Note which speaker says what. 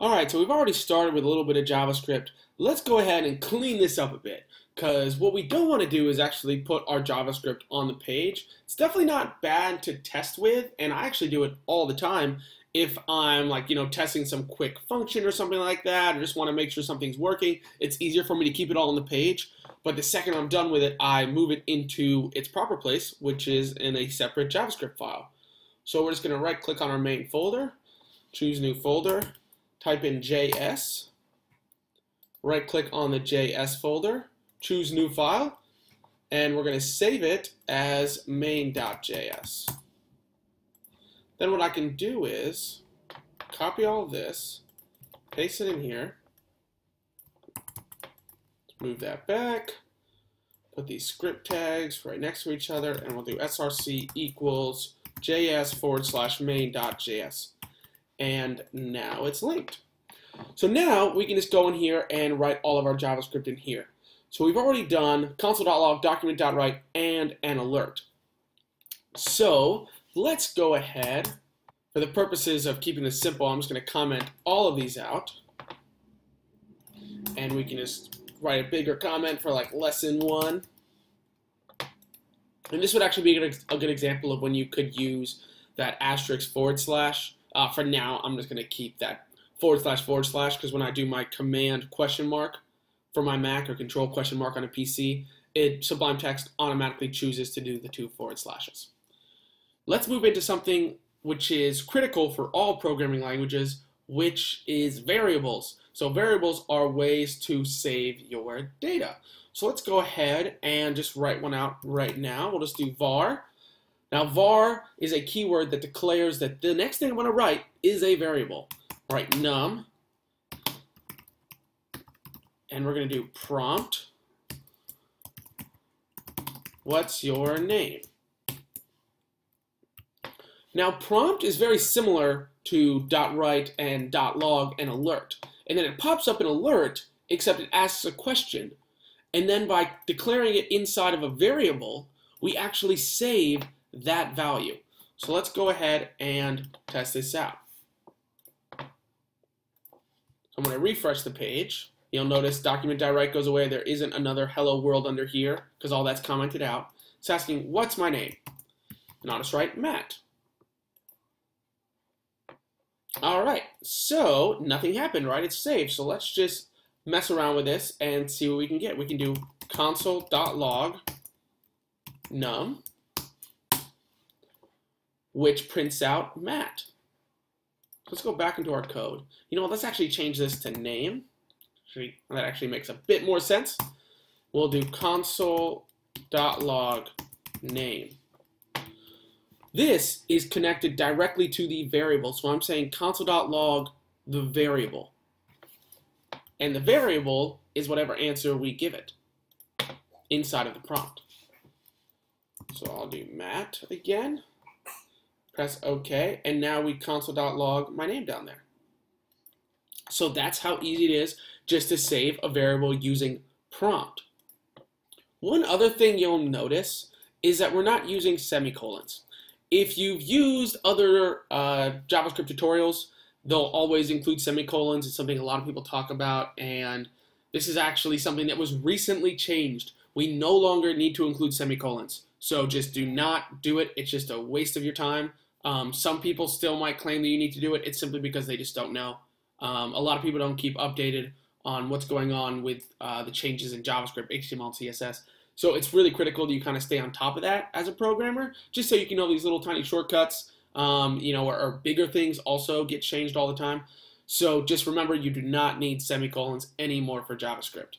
Speaker 1: All right, so we've already started with a little bit of JavaScript. Let's go ahead and clean this up a bit because what we don't want to do is actually put our JavaScript on the page. It's definitely not bad to test with, and I actually do it all the time if I'm like, you know, testing some quick function or something like that, or just want to make sure something's working. It's easier for me to keep it all on the page, but the second I'm done with it, I move it into its proper place, which is in a separate JavaScript file. So we're just going to right click on our main folder, choose new folder, type in JS, right click on the JS folder, choose new file, and we're going to save it as main.js. Then what I can do is copy all this, paste it in here, move that back, put these script tags right next to each other, and we'll do src equals js forward slash main.js and now it's linked. So now we can just go in here and write all of our JavaScript in here. So we've already done console.log, document.write, and an alert. So let's go ahead. For the purposes of keeping this simple, I'm just going to comment all of these out. And we can just write a bigger comment for like lesson one. And this would actually be a good, example of when you could use that asterisk forward slash uh, for now, I'm just going to keep that forward slash forward slash because when I do my command question mark for my Mac or control question mark on a PC, it Sublime Text automatically chooses to do the two forward slashes. Let's move into something which is critical for all programming languages, which is variables. So variables are ways to save your data. So let's go ahead and just write one out right now. We'll just do var now var is a keyword that declares that the next thing I'm going to write is a variable. All right, num, and we're going to do prompt. What's your name? Now prompt is very similar to dot .write and dot .log and alert. And then it pops up an alert, except it asks a question. And then by declaring it inside of a variable, we actually save that value. So let's go ahead and test this out. So I'm going to refresh the page. You'll notice document.write goes away. There isn't another hello world under here because all that's commented out. It's asking, what's my name? And I'll just write Matt. All right, so nothing happened, right? It's saved. So let's just mess around with this and see what we can get. We can do console.log num which prints out Matt. Let's go back into our code. You know what, let's actually change this to name. That actually makes a bit more sense. We'll do console.log name. This is connected directly to the variable. So I'm saying console.log the variable. And the variable is whatever answer we give it inside of the prompt. So I'll do Matt again press OK, and now we console.log my name down there. So that's how easy it is just to save a variable using prompt. One other thing you'll notice is that we're not using semicolons. If you've used other uh, JavaScript tutorials, they'll always include semicolons. It's something a lot of people talk about, and this is actually something that was recently changed. We no longer need to include semicolons. So just do not do it. It's just a waste of your time. Um, some people still might claim that you need to do it. It's simply because they just don't know. Um, a lot of people don't keep updated on what's going on with uh, the changes in JavaScript, HTML, CSS. So it's really critical that you kind of stay on top of that as a programmer, just so you can know these little tiny shortcuts, um, you know, or, or bigger things also get changed all the time. So just remember, you do not need semicolons anymore for JavaScript.